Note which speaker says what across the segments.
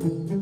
Speaker 1: Get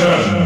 Speaker 1: Destruction!